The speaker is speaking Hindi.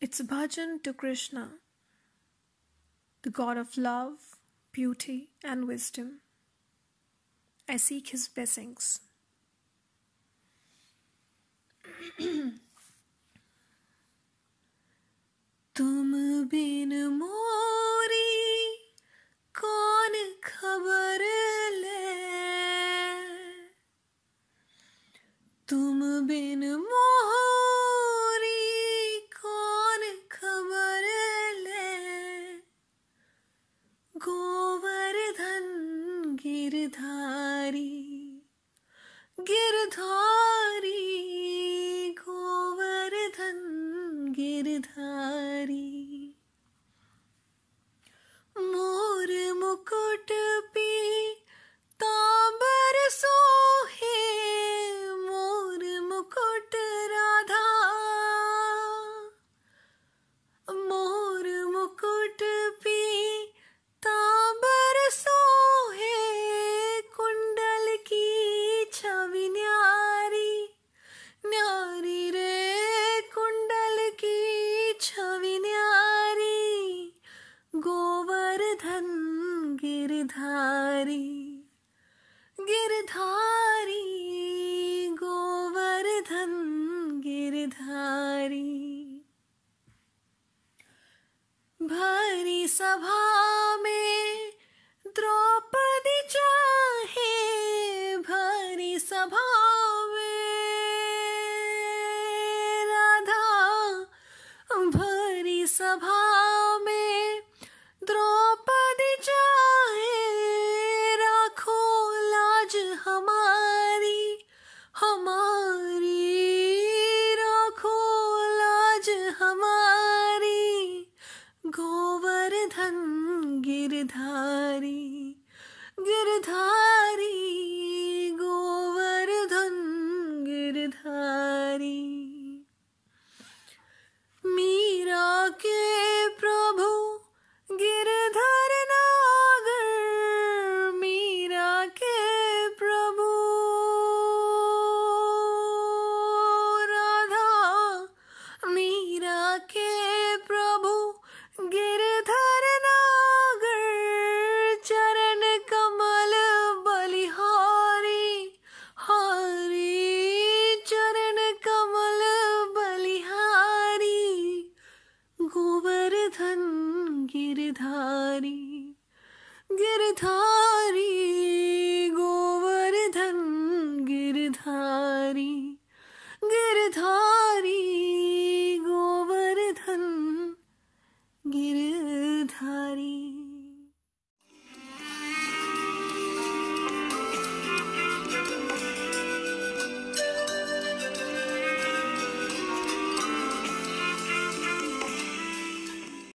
It's a bhajan to Krishna, the God of love, beauty, and wisdom. I seek his blessings. तुम बिन मोरी कौन खबर ले तुम बिन मोरी गोवर्धन गिरधारी गिरधारी गोवर्धन गिरधारी। मोर मुकुट पी गिरधारी गिरधारी, गोवर्धन गिरधारी। भरी सभा में द्रौपदी चाहे, भरी सभा में राधा, भरी सभा में द्रौपदी हमारी राखो लाज हमारी गोवर्धन गिरधारी। गोवर्धन गिरधारी गिरधारी